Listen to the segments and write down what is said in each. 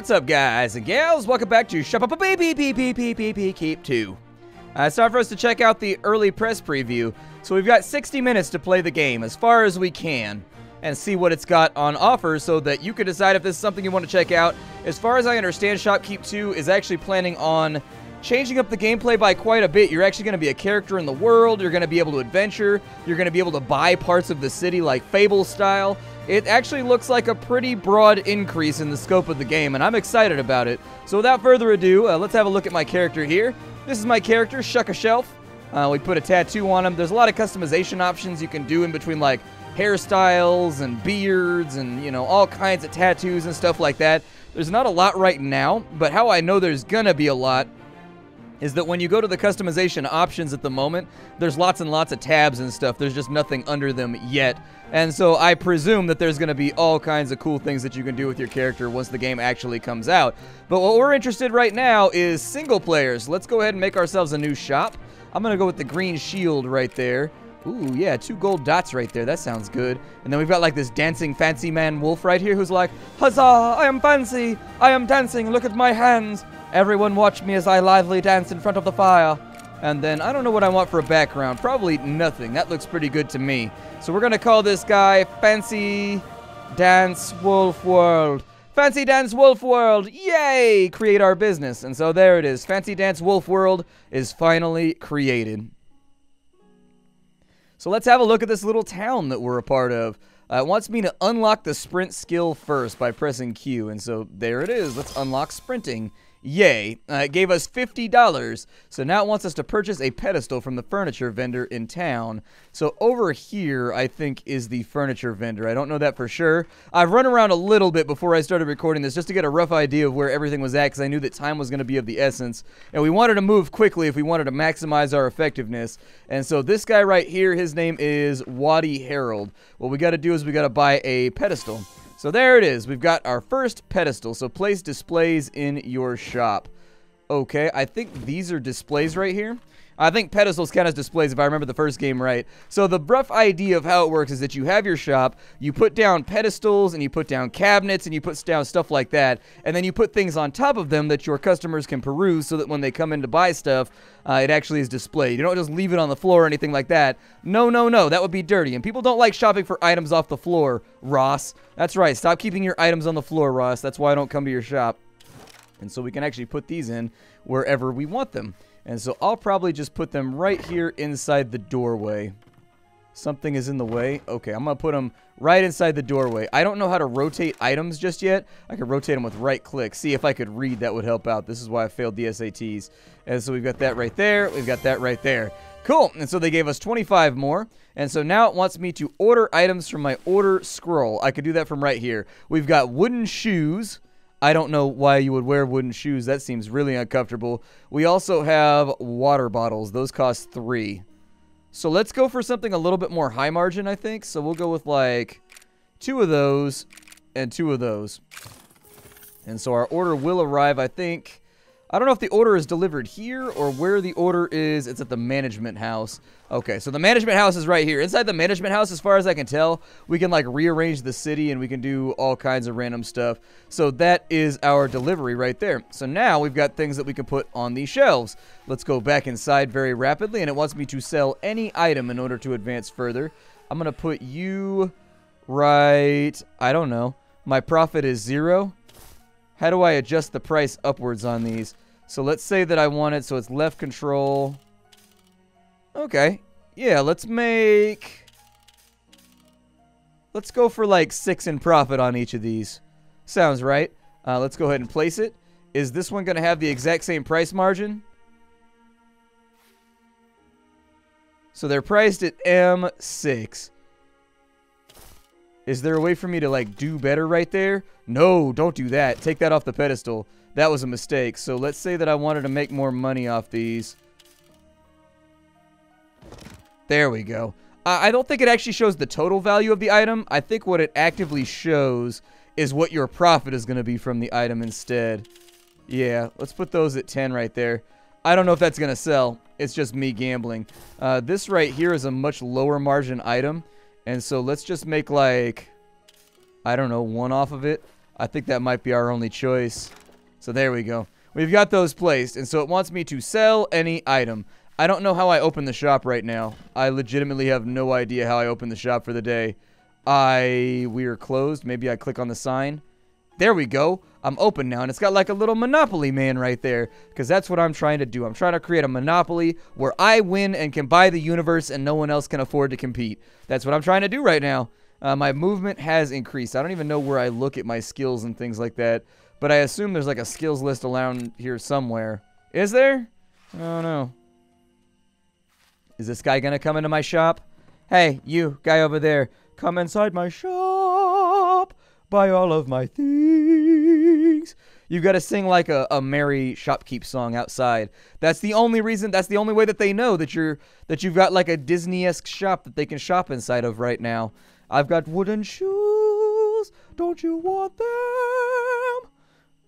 What's up, guys and gals? Welcome back to Shop Up a Baby Beep Keep 2. Uh, it's time for us to check out the early press preview. So we've got 60 minutes to play the game as far as we can and see what it's got on offer so that you can decide if this is something you want to check out. As far as I understand, Shoppe Keep 2 is actually planning on changing up the gameplay by quite a bit. You're actually going to be a character in the world. You're going to be able to adventure. You're going to be able to buy parts of the city like Fable style. It actually looks like a pretty broad increase in the scope of the game, and I'm excited about it. So without further ado, uh, let's have a look at my character here. This is my character, Shuck a Shelf. Uh, we put a tattoo on him. There's a lot of customization options you can do in between like hairstyles and beards and, you know, all kinds of tattoos and stuff like that. There's not a lot right now, but how I know there's gonna be a lot is that when you go to the customization options at the moment, there's lots and lots of tabs and stuff. There's just nothing under them yet. And so I presume that there's going to be all kinds of cool things that you can do with your character once the game actually comes out. But what we're interested right now is single players. Let's go ahead and make ourselves a new shop. I'm going to go with the green shield right there. Ooh, yeah, two gold dots right there. That sounds good. And then we've got like this dancing fancy man wolf right here who's like, Huzzah, I am fancy. I am dancing. Look at my hands. Everyone watch me as I lively dance in front of the fire. And then I don't know what I want for a background. Probably nothing. That looks pretty good to me. So we're going to call this guy Fancy Dance Wolf World. Fancy Dance Wolf World. Yay! Create our business. And so there it is. Fancy Dance Wolf World is finally created. So let's have a look at this little town that we're a part of. Uh, it wants me to unlock the sprint skill first by pressing Q. And so there it is. Let's unlock sprinting. Yay. Uh, it gave us $50. So now it wants us to purchase a pedestal from the furniture vendor in town. So over here, I think, is the furniture vendor. I don't know that for sure. I've run around a little bit before I started recording this just to get a rough idea of where everything was at because I knew that time was going to be of the essence. And we wanted to move quickly if we wanted to maximize our effectiveness. And so this guy right here, his name is Waddy Harold. What we got to do is we got to buy a pedestal. So there it is. We've got our first pedestal. So place displays in your shop. Okay, I think these are displays right here. I think pedestals count as displays if I remember the first game right. So the rough idea of how it works is that you have your shop, you put down pedestals and you put down cabinets and you put down stuff like that, and then you put things on top of them that your customers can peruse so that when they come in to buy stuff, uh, it actually is displayed. You don't just leave it on the floor or anything like that. No, no, no, that would be dirty. And people don't like shopping for items off the floor, Ross. That's right, stop keeping your items on the floor, Ross. That's why I don't come to your shop. And so we can actually put these in wherever we want them. And so I'll probably just put them right here inside the doorway. Something is in the way. Okay, I'm going to put them right inside the doorway. I don't know how to rotate items just yet. I could rotate them with right click. See if I could read. That would help out. This is why I failed the SATs. And so we've got that right there. We've got that right there. Cool. And so they gave us 25 more. And so now it wants me to order items from my order scroll. I could do that from right here. We've got wooden shoes. I don't know why you would wear wooden shoes. That seems really uncomfortable. We also have water bottles. Those cost three. So let's go for something a little bit more high margin, I think. So we'll go with like two of those and two of those. And so our order will arrive, I think, I don't know if the order is delivered here or where the order is. It's at the management house. Okay, so the management house is right here. Inside the management house, as far as I can tell, we can like rearrange the city and we can do all kinds of random stuff. So that is our delivery right there. So now we've got things that we can put on these shelves. Let's go back inside very rapidly and it wants me to sell any item in order to advance further. I'm going to put you right, I don't know. My profit is zero. How do I adjust the price upwards on these? So let's say that I want it so it's left control. Okay. Yeah, let's make... Let's go for like six in profit on each of these. Sounds right. Uh, let's go ahead and place it. Is this one going to have the exact same price margin? So they're priced at M6. Is there a way for me to, like, do better right there? No, don't do that. Take that off the pedestal. That was a mistake. So let's say that I wanted to make more money off these. There we go. I don't think it actually shows the total value of the item. I think what it actively shows is what your profit is going to be from the item instead. Yeah, let's put those at 10 right there. I don't know if that's going to sell. It's just me gambling. Uh, this right here is a much lower margin item. And so let's just make like, I don't know, one off of it. I think that might be our only choice. So there we go. We've got those placed, and so it wants me to sell any item. I don't know how I open the shop right now. I legitimately have no idea how I open the shop for the day. I... We are closed. Maybe I click on the sign. There we go. I'm open now, and it's got like a little Monopoly man right there, because that's what I'm trying to do. I'm trying to create a Monopoly where I win and can buy the universe and no one else can afford to compete. That's what I'm trying to do right now. Uh, my movement has increased. I don't even know where I look at my skills and things like that, but I assume there's like a skills list around here somewhere. Is there? I don't know. Is this guy gonna come into my shop? Hey, you, guy over there, come inside my shop, buy all of my things. You've gotta sing like a, a merry shopkeep song outside. That's the only reason, that's the only way that they know that you're, that you've got like a Disney-esque shop that they can shop inside of right now. I've got wooden shoes. Don't you want them?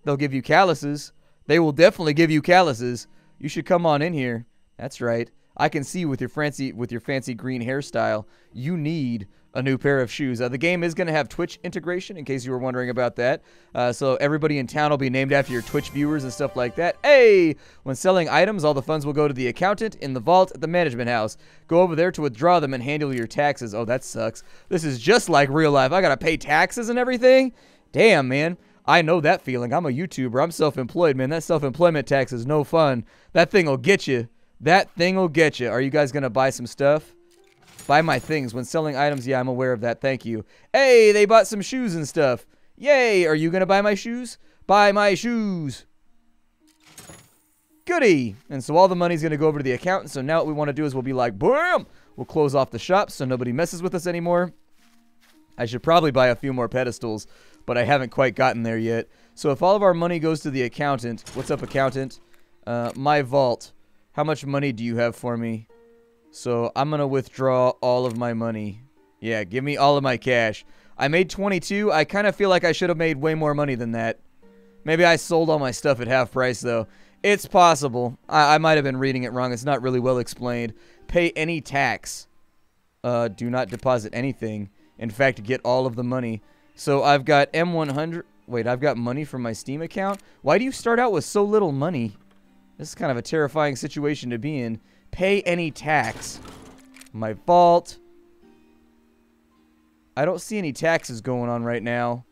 They'll give you calluses. They will definitely give you calluses. You should come on in here. That's right. I can see with your fancy with your fancy green hairstyle, you need a new pair of shoes. Uh, the game is going to have Twitch integration, in case you were wondering about that. Uh, so everybody in town will be named after your Twitch viewers and stuff like that. Hey! When selling items, all the funds will go to the accountant in the vault at the management house. Go over there to withdraw them and handle your taxes. Oh, that sucks. This is just like real life. I got to pay taxes and everything? Damn, man. I know that feeling. I'm a YouTuber. I'm self-employed, man. That self-employment tax is no fun. That thing will get you. That thing will get you. Are you guys going to buy some stuff? Buy my things. When selling items, yeah, I'm aware of that. Thank you. Hey, they bought some shoes and stuff. Yay, are you going to buy my shoes? Buy my shoes. Goody. And so all the money's going to go over to the account. So now what we want to do is we'll be like, boom. We'll close off the shop so nobody messes with us anymore. I should probably buy a few more pedestals, but I haven't quite gotten there yet. So if all of our money goes to the accountant, what's up, accountant? Uh, my vault. How much money do you have for me? So I'm going to withdraw all of my money. Yeah, give me all of my cash. I made 22. I kind of feel like I should have made way more money than that. Maybe I sold all my stuff at half price, though. It's possible. I, I might have been reading it wrong. It's not really well explained. Pay any tax. Uh, do not deposit anything. In fact, get all of the money. So I've got M100. Wait, I've got money from my Steam account? Why do you start out with so little money? This is kind of a terrifying situation to be in pay any tax. My fault. I don't see any taxes going on right now.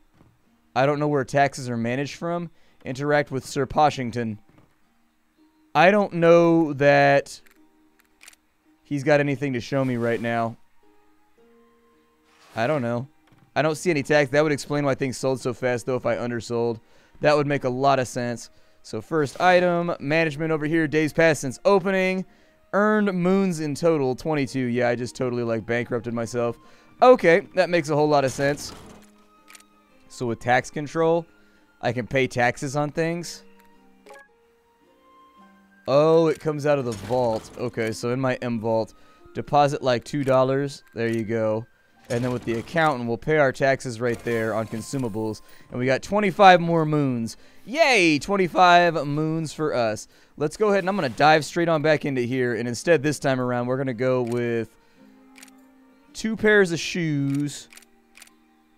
I don't know where taxes are managed from. Interact with Sir Poshington. I don't know that he's got anything to show me right now. I don't know. I don't see any tax. That would explain why things sold so fast, though, if I undersold. That would make a lot of sense. So first item, management over here, days past since opening. Earned moons in total, 22. Yeah, I just totally, like, bankrupted myself. Okay, that makes a whole lot of sense. So with tax control, I can pay taxes on things. Oh, it comes out of the vault. Okay, so in my M vault, deposit like $2. There you go. And then with the accountant, we'll pay our taxes right there on consumables. And we got 25 more moons. Yay! 25 moons for us. Let's go ahead and I'm going to dive straight on back into here. And instead, this time around, we're going to go with two pairs of shoes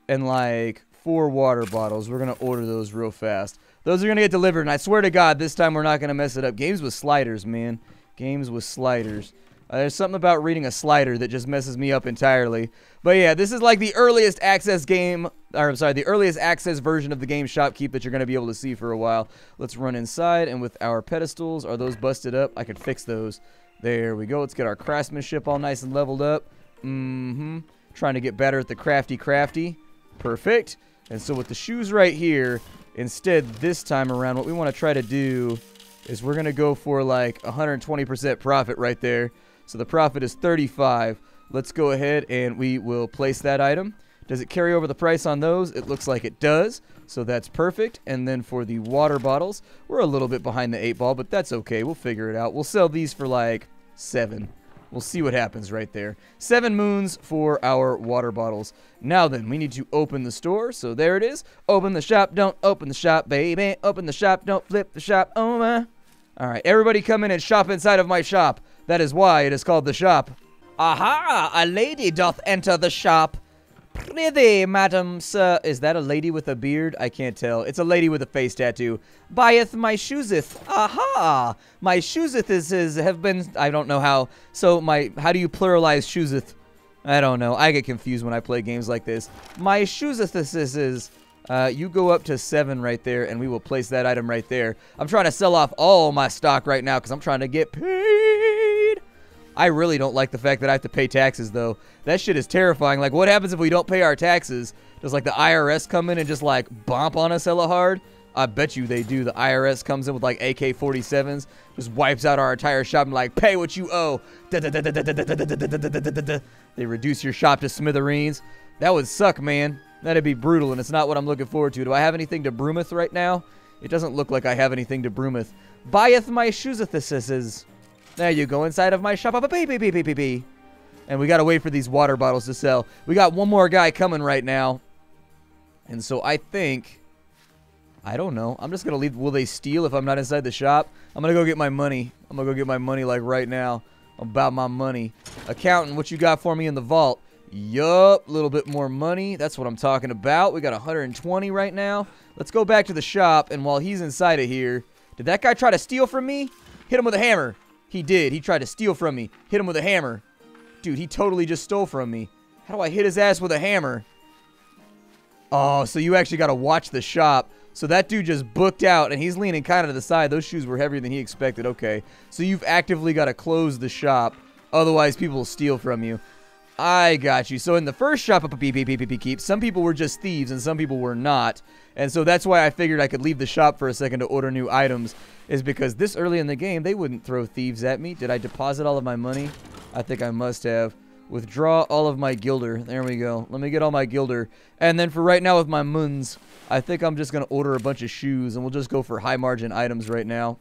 and like four water bottles. We're going to order those real fast. Those are going to get delivered. And I swear to God, this time we're not going to mess it up. Games with sliders, man. Games with sliders. Uh, there's something about reading a slider that just messes me up entirely. But yeah, this is like the earliest access game, or I'm sorry, the earliest access version of the game Shoppe Keep that you're going to be able to see for a while. Let's run inside, and with our pedestals, are those busted up? I could fix those. There we go. Let's get our craftsmanship all nice and leveled up. Mm-hmm. Trying to get better at the crafty crafty. Perfect. And so with the shoes right here, instead this time around, what we want to try to do is we're going to go for like 120% profit right there. So the profit is 35. Let's go ahead and we will place that item. Does it carry over the price on those? It looks like it does. So that's perfect. And then for the water bottles, we're a little bit behind the eight ball, but that's okay. We'll figure it out. We'll sell these for like seven. We'll see what happens right there. Seven moons for our water bottles. Now then, we need to open the store. So there it is. Open the shop. Don't open the shop, baby. Open the shop. Don't flip the shop. Oh, my. All right, everybody come in and shop inside of my shop. That is why it is called the shop. Aha! A lady doth enter the shop. Prithee, madam, sir. Is that a lady with a beard? I can't tell. It's a lady with a face tattoo. Buyeth my shoeseth. Aha! My shoeseth is, is have been, I don't know how. So my, how do you pluralize shoeseth? I don't know. I get confused when I play games like this. My shoeseth is, is, uh, you go up to seven right there, and we will place that item right there. I'm trying to sell off all my stock right now because I'm trying to get paid. I really don't like the fact that I have to pay taxes, though. That shit is terrifying. Like, what happens if we don't pay our taxes? Does, like, the IRS come in and just, like, bomp on us hella hard? I bet you they do. The IRS comes in with, like, AK-47s, just wipes out our entire shop and, like, pay what you owe. They reduce your shop to smithereens. That would suck, man. That'd be brutal, and it's not what I'm looking forward to. Do I have anything to Broometh right now? It doesn't look like I have anything to Broometh. Buyeth my shoesethises. There you go, inside of my shop. Beep, beep, beep, beep, beep. And we gotta wait for these water bottles to sell. We got one more guy coming right now. And so I think... I don't know. I'm just gonna leave... Will they steal if I'm not inside the shop? I'm gonna go get my money. I'm gonna go get my money, like, right now. About my money. Accountant, what you got for me in the vault? Yup, a little bit more money. That's what I'm talking about. We got 120 right now. Let's go back to the shop, and while he's inside of here... Did that guy try to steal from me? Hit him with a hammer. He did. He tried to steal from me. Hit him with a hammer. Dude, he totally just stole from me. How do I hit his ass with a hammer? Oh, so you actually got to watch the shop. So that dude just booked out, and he's leaning kind of to the side. Those shoes were heavier than he expected. Okay. So you've actively got to close the shop. Otherwise, people will steal from you. I got you. So in the first shop up beep beep beep beep keep, some people were just thieves and some people were not. And so that's why I figured I could leave the shop for a second to order new items is because this early in the game they wouldn't throw thieves at me. Did I deposit all of my money? I think I must have. Withdraw all of my gilder. There we go. Let me get all my gilder. And then for right now with my moons, I think I'm just going to order a bunch of shoes and we'll just go for high margin items right now.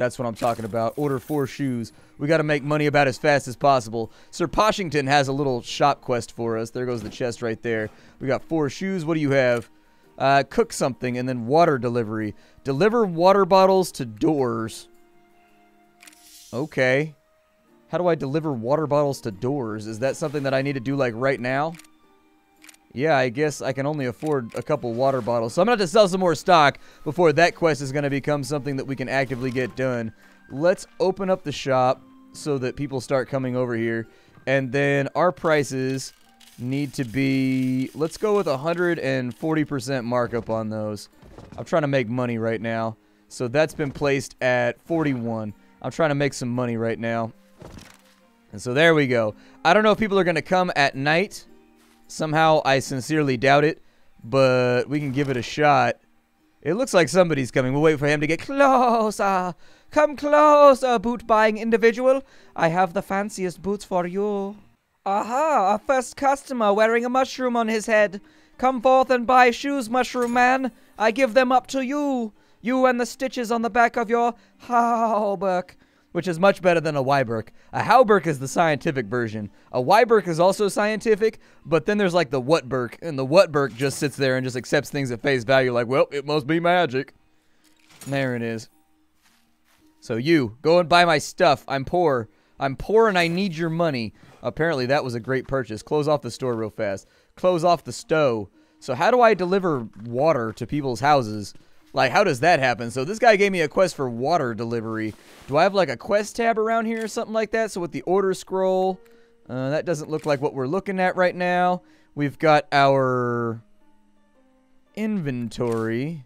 That's what I'm talking about. Order four shoes. We got to make money about as fast as possible. Sir Poshington has a little shop quest for us. There goes the chest right there. We got four shoes. What do you have? Uh, cook something and then water delivery. Deliver water bottles to doors. Okay. How do I deliver water bottles to doors? Is that something that I need to do like right now? Yeah, I guess I can only afford a couple water bottles. So I'm going to have to sell some more stock before that quest is going to become something that we can actively get done. Let's open up the shop so that people start coming over here. And then our prices need to be... Let's go with 140% markup on those. I'm trying to make money right now. So that's been placed at 41. I'm trying to make some money right now. And so there we go. I don't know if people are going to come at night Somehow, I sincerely doubt it, but we can give it a shot. It looks like somebody's coming. We'll wait for him to get closer. Come closer, boot-buying individual. I have the fanciest boots for you. Aha, a first customer wearing a mushroom on his head. Come forth and buy shoes, mushroom man. I give them up to you. You and the stitches on the back of your hauberk which is much better than a Wyberk. A Hauberk is the scientific version. A Wyberk is also scientific, but then there's like the Whatberk, and the Whatberk just sits there and just accepts things at face value like, well, it must be magic. There it is. So you, go and buy my stuff. I'm poor. I'm poor and I need your money. Apparently that was a great purchase. Close off the store real fast. Close off the stove. So how do I deliver water to people's houses? Like, how does that happen? So this guy gave me a quest for water delivery. Do I have, like, a quest tab around here or something like that? So with the order scroll, uh, that doesn't look like what we're looking at right now. We've got our inventory.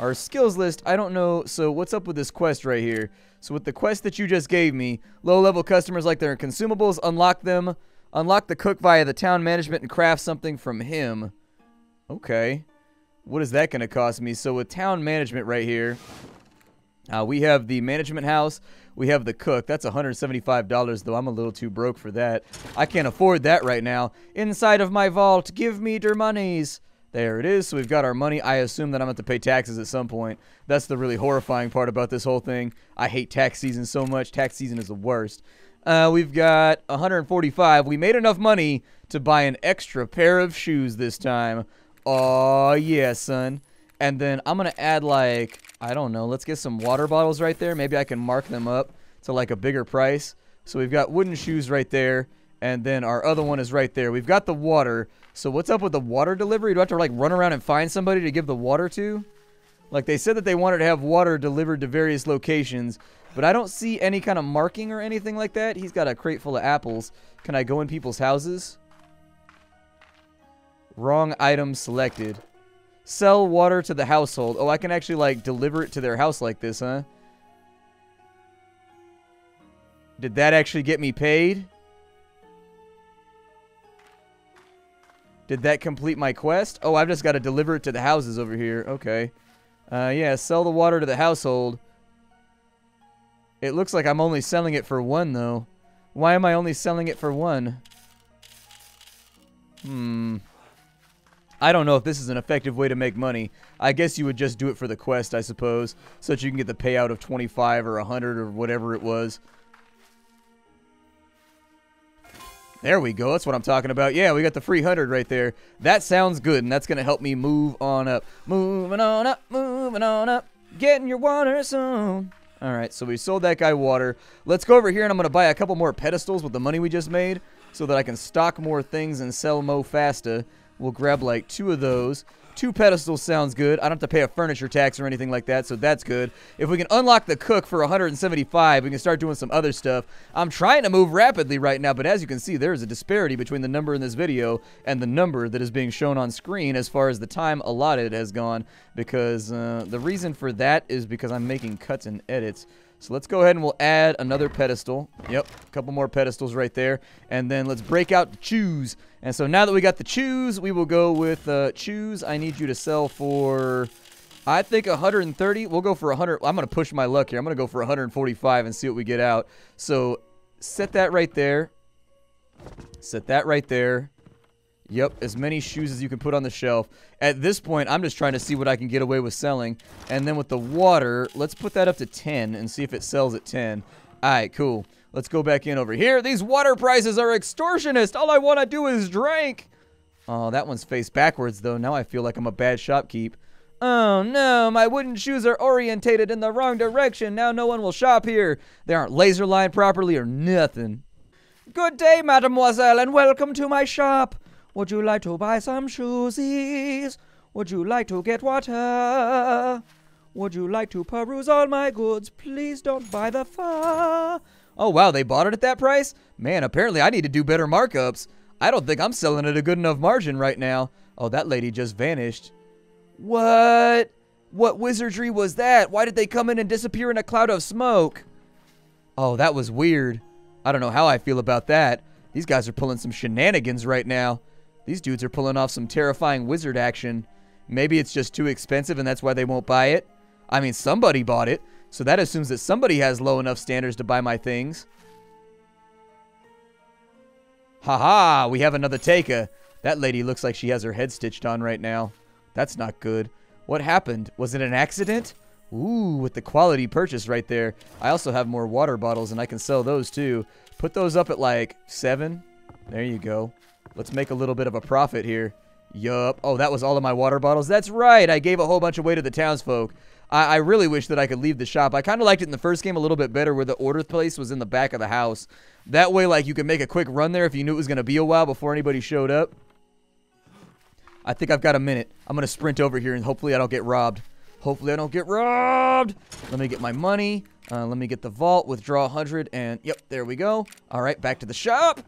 Our skills list, I don't know. So what's up with this quest right here? So with the quest that you just gave me, low-level customers like their consumables, unlock them. Unlock the cook via the town management and craft something from him. Okay. What is that going to cost me? So with town management right here, uh, we have the management house. We have the cook. That's $175, though. I'm a little too broke for that. I can't afford that right now. Inside of my vault, give me der monies. There it is. So we've got our money. I assume that I'm going to pay taxes at some point. That's the really horrifying part about this whole thing. I hate tax season so much. Tax season is the worst. Uh, we've got 145. We made enough money to buy an extra pair of shoes this time. Oh, yeah, son. And then I'm going to add, like, I don't know. Let's get some water bottles right there. Maybe I can mark them up to, like, a bigger price. So we've got wooden shoes right there. And then our other one is right there. We've got the water. So what's up with the water delivery? Do I have to like run around and find somebody to give the water to? Like they said that they wanted to have water delivered to various locations, but I don't see any kind of marking or anything like that. He's got a crate full of apples. Can I go in people's houses? Wrong item selected. Sell water to the household. Oh, I can actually like deliver it to their house like this, huh? Did that actually get me paid? Did that complete my quest? Oh, I've just got to deliver it to the houses over here. Okay. Uh, yeah, sell the water to the household. It looks like I'm only selling it for one, though. Why am I only selling it for one? Hmm. I don't know if this is an effective way to make money. I guess you would just do it for the quest, I suppose, so that you can get the payout of 25 or 100 or whatever it was. There we go. That's what I'm talking about. Yeah, we got the free 100 right there. That sounds good, and that's going to help me move on up. Moving on up, moving on up. Getting your water soon. All right, so we sold that guy water. Let's go over here, and I'm going to buy a couple more pedestals with the money we just made so that I can stock more things and sell mo faster. We'll grab like two of those. Two pedestals sounds good. I don't have to pay a furniture tax or anything like that, so that's good. If we can unlock the cook for 175, we can start doing some other stuff. I'm trying to move rapidly right now, but as you can see, there is a disparity between the number in this video and the number that is being shown on screen as far as the time allotted has gone, because uh, the reason for that is because I'm making cuts and edits. So let's go ahead and we'll add another pedestal. Yep, a couple more pedestals right there. And then let's break out the chews. And so now that we got the chews, we will go with uh, chews. I need you to sell for, I think 130. We'll go for 100. I'm going to push my luck here. I'm going to go for 145 and see what we get out. So set that right there. Set that right there. Yep, as many shoes as you can put on the shelf. At this point, I'm just trying to see what I can get away with selling. And then with the water, let's put that up to 10 and see if it sells at 10. Alright, cool. Let's go back in over here. These water prices are extortionist. All I want to do is drink. Oh, that one's face backwards, though. Now I feel like I'm a bad shopkeep. Oh no, my wooden shoes are orientated in the wrong direction. Now no one will shop here. They aren't laser lined properly or nothing. Good day, mademoiselle, and welcome to my shop. Would you like to buy some shoesies? Would you like to get water? Would you like to peruse all my goods? Please don't buy the fur. Oh, wow, they bought it at that price? Man, apparently I need to do better markups. I don't think I'm selling at a good enough margin right now. Oh, that lady just vanished. What? What wizardry was that? Why did they come in and disappear in a cloud of smoke? Oh, that was weird. I don't know how I feel about that. These guys are pulling some shenanigans right now. These dudes are pulling off some terrifying wizard action. Maybe it's just too expensive and that's why they won't buy it. I mean, somebody bought it, so that assumes that somebody has low enough standards to buy my things. Haha, -ha, we have another taker. That lady looks like she has her head stitched on right now. That's not good. What happened? Was it an accident? Ooh, with the quality purchase right there. I also have more water bottles, and I can sell those too. Put those up at like 7. There you go. Let's make a little bit of a profit here. Yup. Oh, that was all of my water bottles. That's right. I gave a whole bunch away to the townsfolk. I, I really wish that I could leave the shop. I kind of liked it in the first game a little bit better where the order place was in the back of the house. That way, like, you could make a quick run there if you knew it was going to be a while before anybody showed up. I think I've got a minute. I'm going to sprint over here and hopefully I don't get robbed. Hopefully I don't get robbed. Let me get my money. Uh, let me get the vault, withdraw 100, and yep, there we go. All right, back to the shop.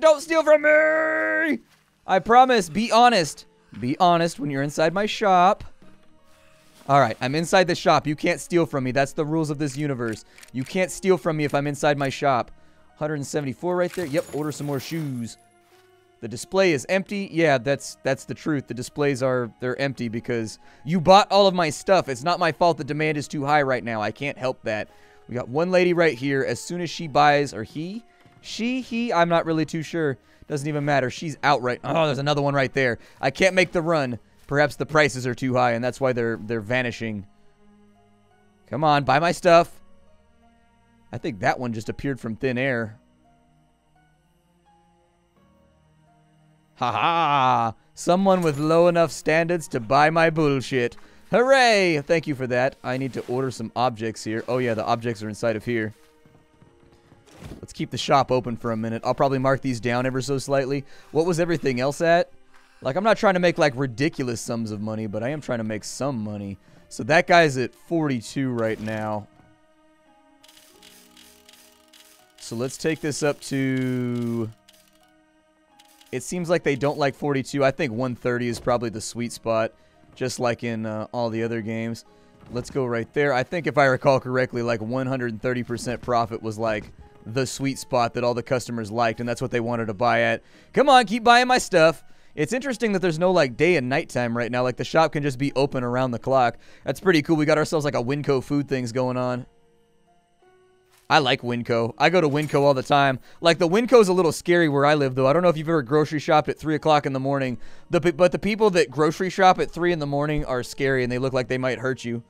Don't steal from me! I promise, be honest. Be honest when you're inside my shop. Alright, I'm inside the shop. You can't steal from me. That's the rules of this universe. You can't steal from me if I'm inside my shop. 174 right there. Yep, order some more shoes. The display is empty. Yeah, that's that's the truth. The displays are they're empty because you bought all of my stuff. It's not my fault the demand is too high right now. I can't help that. We got one lady right here. As soon as she buys, or he, she, he, I'm not really too sure. Doesn't even matter. She's outright. Oh, there's another one right there. I can't make the run. Perhaps the prices are too high, and that's why they're they're vanishing. Come on, buy my stuff. I think that one just appeared from thin air. Haha! -ha. Someone with low enough standards to buy my bullshit. Hooray! Thank you for that. I need to order some objects here. Oh yeah, the objects are inside of here. Let's keep the shop open for a minute. I'll probably mark these down ever so slightly. What was everything else at? Like, I'm not trying to make, like, ridiculous sums of money, but I am trying to make some money. So that guy's at 42 right now. So let's take this up to... It seems like they don't like 42. I think 130 is probably the sweet spot, just like in uh, all the other games. Let's go right there. I think if I recall correctly, like 130% profit was like the sweet spot that all the customers liked, and that's what they wanted to buy at. Come on, keep buying my stuff. It's interesting that there's no like day and night time right now. Like the shop can just be open around the clock. That's pretty cool. We got ourselves like a Winco food things going on. I like Winco. I go to Winco all the time. Like the Winco's a little scary where I live, though. I don't know if you've ever grocery shopped at three o'clock in the morning. The but the people that grocery shop at three in the morning are scary and they look like they might hurt you.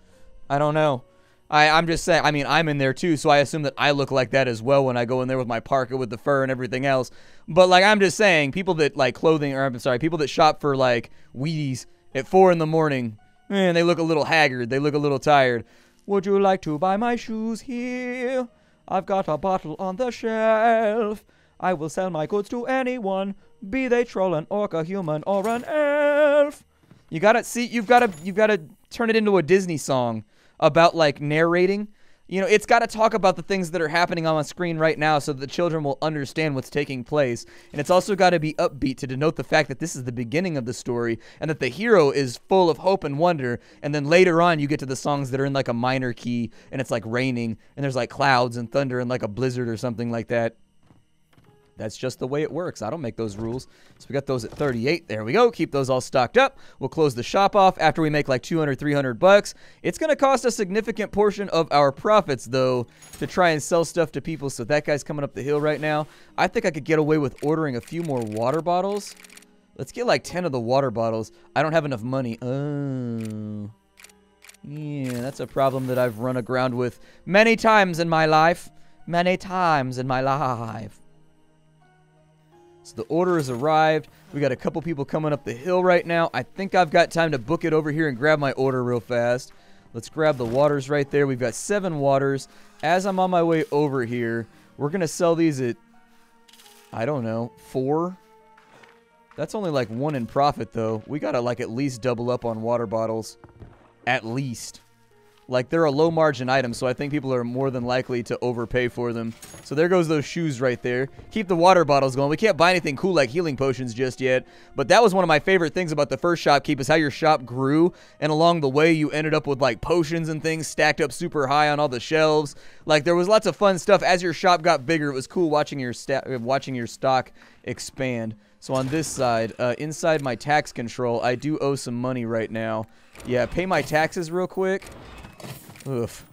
I don't know. I, I'm just saying. I mean, I'm in there too, so I assume that I look like that as well when I go in there with my parka with the fur and everything else. But like, I'm just saying, people that like clothing, or I'm sorry, people that shop for like Wheaties at four in the morning, man, they look a little haggard. They look a little tired. Would you like to buy my shoes here? I've got a bottle on the shelf. I will sell my goods to anyone, be they troll, an orc, a human, or an elf. You gotta see. You've gotta. You've gotta turn it into a Disney song about like narrating. You know, it's got to talk about the things that are happening on the screen right now so that the children will understand what's taking place. And it's also got to be upbeat to denote the fact that this is the beginning of the story and that the hero is full of hope and wonder. And then later on, you get to the songs that are in like a minor key and it's like raining and there's like clouds and thunder and like a blizzard or something like that. That's just the way it works. I don't make those rules. So we got those at 38. There we go. Keep those all stocked up. We'll close the shop off after we make like 200, 300 bucks. It's going to cost a significant portion of our profits, though, to try and sell stuff to people. So that guy's coming up the hill right now. I think I could get away with ordering a few more water bottles. Let's get like 10 of the water bottles. I don't have enough money. Oh. Yeah, that's a problem that I've run aground with many times in my life. Many times in my life. So the order has arrived. We got a couple people coming up the hill right now. I think I've got time to book it over here and grab my order real fast. Let's grab the waters right there. We've got seven waters. As I'm on my way over here, we're going to sell these at, I don't know, four? That's only like one in profit, though. We got to like at least double up on water bottles. At least. Like, they're a low margin item, so I think people are more than likely to overpay for them. So there goes those shoes right there. Keep the water bottles going. We can't buy anything cool like healing potions just yet, but that was one of my favorite things about the first shopkeep is how your shop grew, and along the way you ended up with like potions and things stacked up super high on all the shelves. Like there was lots of fun stuff. As your shop got bigger, it was cool watching your watching your stock expand. So on this side, uh, inside my tax control, I do owe some money right now. Yeah, pay my taxes real quick. Oof.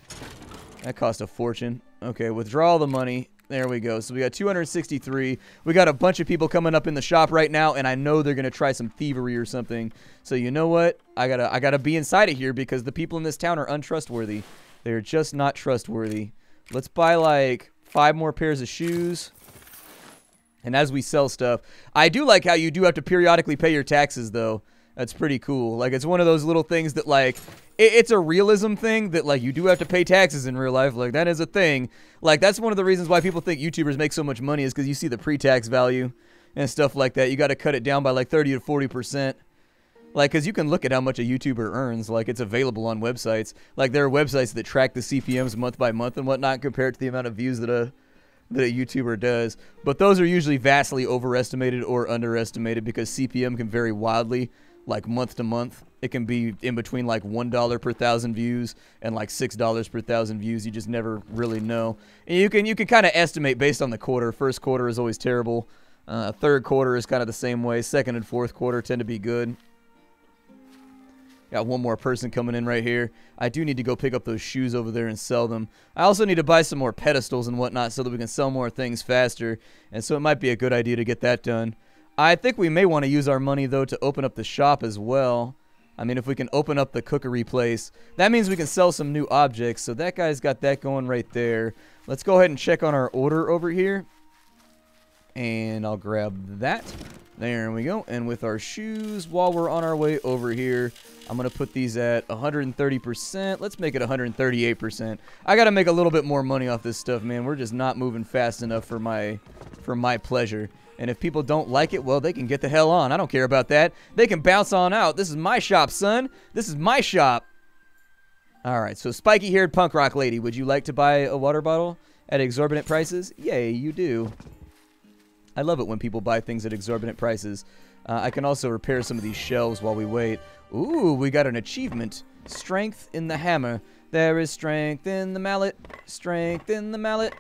That cost a fortune. Okay, withdraw the money. There we go. So we got 263. We got a bunch of people coming up in the shop right now, and I know they're gonna try some thievery or something. So you know what? I gotta I gotta be inside of here because the people in this town are untrustworthy. They're just not trustworthy. Let's buy like five more pairs of shoes. And as we sell stuff, I do like how you do have to periodically pay your taxes though. That's pretty cool. Like it's one of those little things that like it, it's a realism thing that like you do have to pay taxes in real life. Like that is a thing. Like that's one of the reasons why people think YouTubers make so much money is because you see the pre-tax value and stuff like that. You got to cut it down by like 30 to 40 percent. Like, because you can look at how much a YouTuber earns. Like, it's available on websites. Like, there are websites that track the CPMs month by month and whatnot compared to the amount of views that a that a YouTuber does. But those are usually vastly overestimated or underestimated because CPM can vary wildly like month to month. It can be in between like one dollar per thousand views and like six dollars per thousand views. You just never really know. And you can you can kind of estimate based on the quarter. First quarter is always terrible. Uh, third quarter is kind of the same way. Second and fourth quarter tend to be good. Got one more person coming in right here. I do need to go pick up those shoes over there and sell them. I also need to buy some more pedestals and whatnot so that we can sell more things faster. And so it might be a good idea to get that done. I think we may want to use our money, though, to open up the shop as well. I mean, if we can open up the cookery place, that means we can sell some new objects. So that guy's got that going right there. Let's go ahead and check on our order over here. And I'll grab that. There we go. And with our shoes, while we're on our way over here, I'm going to put these at 130%. Let's make it 138%. I got to make a little bit more money off this stuff, man. We're just not moving fast enough for my for my pleasure. And if people don't like it, well, they can get the hell on. I don't care about that. They can bounce on out. This is my shop, son. This is my shop. All right, so spiky-haired punk rock lady, would you like to buy a water bottle at exorbitant prices? Yay, you do. I love it when people buy things at exorbitant prices. Uh, I can also repair some of these shelves while we wait. Ooh, we got an achievement. Strength in the hammer. There is strength in the mallet. Strength in the mallet.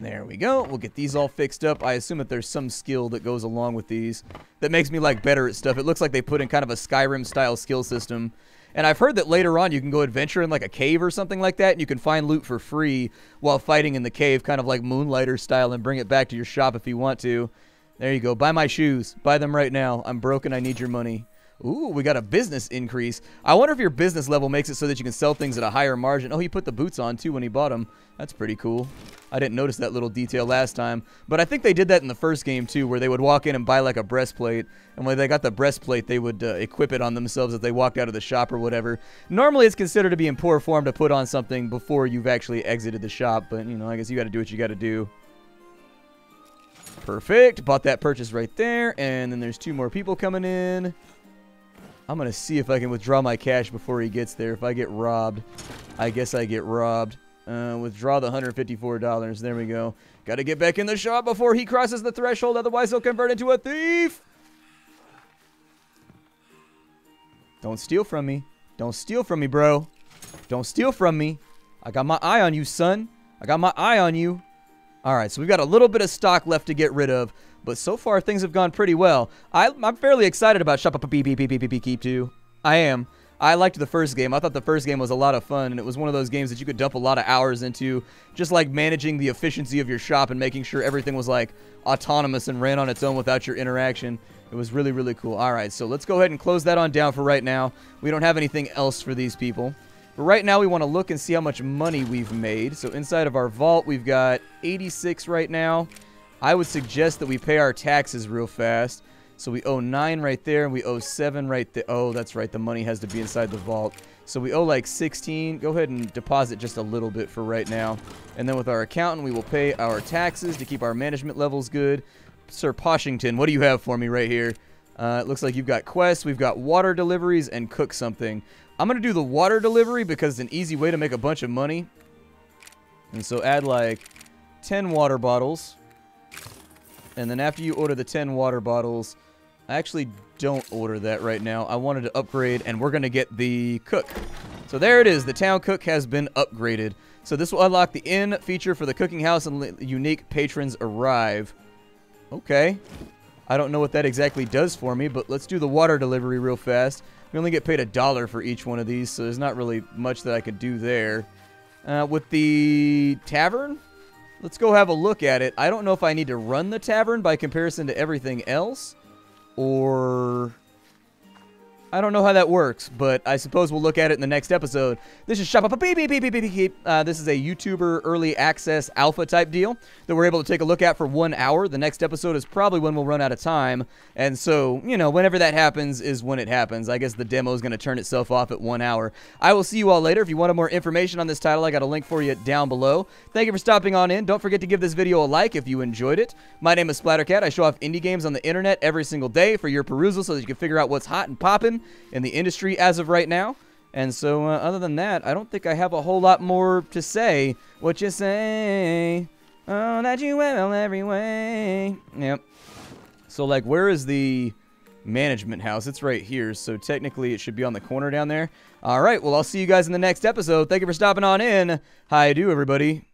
There we go. We'll get these all fixed up. I assume that there's some skill that goes along with these that makes me like better at stuff. It looks like they put in kind of a Skyrim style skill system. And I've heard that later on you can go adventure in like a cave or something like that and you can find loot for free while fighting in the cave, kind of like Moonlighter style, and bring it back to your shop if you want to. There you go. Buy my shoes. Buy them right now. I'm broken. I need your money. Ooh, we got a business increase. I wonder if your business level makes it so that you can sell things at a higher margin. Oh, he put the boots on, too, when he bought them. That's pretty cool. I didn't notice that little detail last time. But I think they did that in the first game, too, where they would walk in and buy, like, a breastplate. And when they got the breastplate, they would uh, equip it on themselves as they walked out of the shop or whatever. Normally, it's considered to be in poor form to put on something before you've actually exited the shop. But, you know, I guess you got to do what you got to do. Perfect. Bought that purchase right there. And then there's two more people coming in. I'm going to see if I can withdraw my cash before he gets there. If I get robbed, I guess I get robbed. Uh, withdraw the $154. There we go. Got to get back in the shop before he crosses the threshold. Otherwise, he'll convert into a thief. Don't steal from me. Don't steal from me, bro. Don't steal from me. I got my eye on you, son. I got my eye on you. All right, so we've got a little bit of stock left to get rid of, but so far things have gone pretty well. I, am fairly excited about Shop Up Beep Beep Beep Beep Beep Keep 2. I am. I liked the first game. I thought the first game was a lot of fun, and it was one of those games that you could dump a lot of hours into, just like managing the efficiency of your shop and making sure everything was like autonomous and ran on its own without your interaction. It was really, really cool. All right, so let's go ahead and close that on down for right now. We don't have anything else for these people. But right now we want to look and see how much money we've made. So inside of our vault, we've got 86 right now. I would suggest that we pay our taxes real fast. So we owe 9 right there, and we owe 7 right there. Oh, that's right. The money has to be inside the vault. So we owe like 16. Go ahead and deposit just a little bit for right now. And then with our accountant, we will pay our taxes to keep our management levels good. Sir Poshington, what do you have for me right here? Uh, it looks like you've got quests, we've got water deliveries, and cook something. I'm going to do the water delivery because it's an easy way to make a bunch of money. And so add like 10 water bottles. And then after you order the 10 water bottles, I actually don't order that right now. I wanted to upgrade, and we're going to get the cook. So there it is. The town cook has been upgraded. So this will unlock the inn feature for the cooking house and unique patrons arrive. Okay. I don't know what that exactly does for me, but let's do the water delivery real fast. We only get paid a dollar for each one of these, so there's not really much that I could do there. Uh, with the tavern, let's go have a look at it. I don't know if I need to run the tavern by comparison to everything else, or I don't know how that works, but I suppose we'll look at it in the next episode. This is Shop Up Beep Beep Beep Beep Beep Beep. Uh, this is a YouTuber early access alpha type deal that we're able to take a look at for one hour. The next episode is probably when we'll run out of time, and so you know whenever that happens is when it happens. I guess the demo is going to turn itself off at one hour. I will see you all later. If you wanted more information on this title, I got a link for you down below. Thank you for stopping on in. Don't forget to give this video a like if you enjoyed it. My name is Splattercat. I show off indie games on the internet every single day for your perusal, so that you can figure out what's hot and popping in the industry as of right now. And so, uh, other than that, I don't think I have a whole lot more to say. What you say? Oh, that you will every way. Yep. So, like, where is the management house? It's right here. So, technically, it should be on the corner down there. All right. Well, I'll see you guys in the next episode. Thank you for stopping on in. Hi, do, everybody.